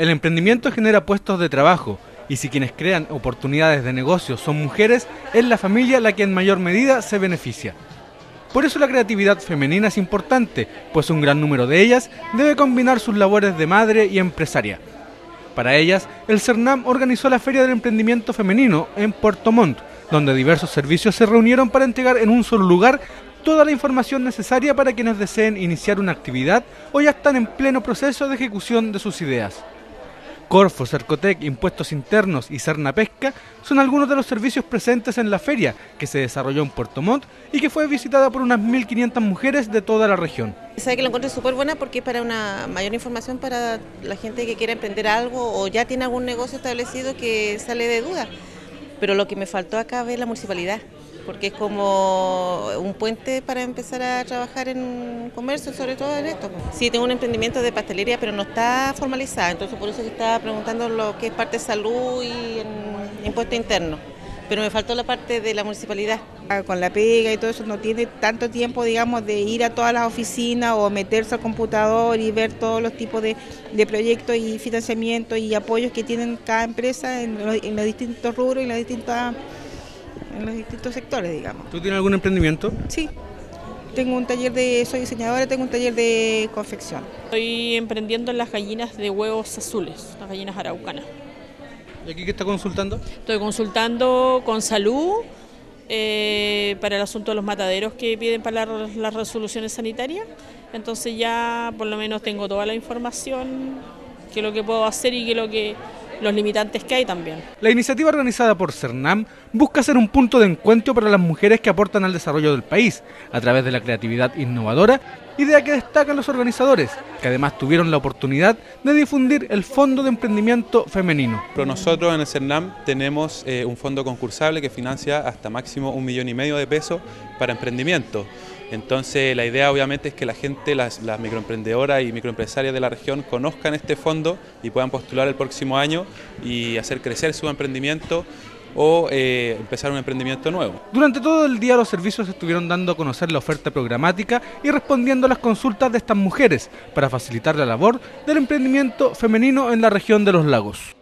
El emprendimiento genera puestos de trabajo y si quienes crean oportunidades de negocio son mujeres, es la familia la que en mayor medida se beneficia. Por eso la creatividad femenina es importante, pues un gran número de ellas debe combinar sus labores de madre y empresaria. Para ellas, el CERNAM organizó la Feria del Emprendimiento Femenino en Puerto Montt, donde diversos servicios se reunieron para entregar en un solo lugar toda la información necesaria para quienes deseen iniciar una actividad o ya están en pleno proceso de ejecución de sus ideas. Corfo, Cercotec, Impuestos Internos y Cerna Pesca son algunos de los servicios presentes en la feria que se desarrolló en Puerto Montt y que fue visitada por unas 1.500 mujeres de toda la región. Sabe que lo encuentro súper buena porque es para una mayor información para la gente que quiere emprender algo o ya tiene algún negocio establecido que sale de duda. Pero lo que me faltó acá es la municipalidad porque es como un puente para empezar a trabajar en comercio, sobre todo en esto. Sí, tengo un emprendimiento de pastelería, pero no está formalizado, entonces por eso estaba preguntando lo que es parte de salud y en impuesto interno. Pero me faltó la parte de la municipalidad. Ah, con la pega y todo eso no tiene tanto tiempo, digamos, de ir a todas las oficinas o meterse al computador y ver todos los tipos de, proyectos y financiamiento y apoyos que tienen cada empresa en los, en los distintos rubros y las distintas en los distintos sectores, digamos. ¿Tú tienes algún emprendimiento? Sí. Tengo un taller de, soy diseñadora, tengo un taller de confección. Estoy emprendiendo en las gallinas de huevos azules, las gallinas araucanas. ¿Y aquí qué está consultando? Estoy consultando con salud eh, para el asunto de los mataderos que piden para las resoluciones sanitarias. Entonces ya por lo menos tengo toda la información, qué es lo que puedo hacer y qué es lo que los limitantes que hay también. La iniciativa organizada por CERNAM busca ser un punto de encuentro para las mujeres que aportan al desarrollo del país, a través de la creatividad innovadora, idea que destacan los organizadores, que además tuvieron la oportunidad de difundir el Fondo de Emprendimiento Femenino. Pero nosotros en el CERNAM tenemos eh, un fondo concursable que financia hasta máximo un millón y medio de pesos para emprendimiento. Entonces la idea obviamente es que la gente, las, microemprendedoras y microempresarias de la región conozcan este fondo y puedan postular el próximo año y hacer crecer su emprendimiento o eh, empezar un emprendimiento nuevo. Durante todo el día los servicios estuvieron dando a conocer la oferta programática y respondiendo a las consultas de estas mujeres para facilitar la labor del emprendimiento femenino en la región de los lagos.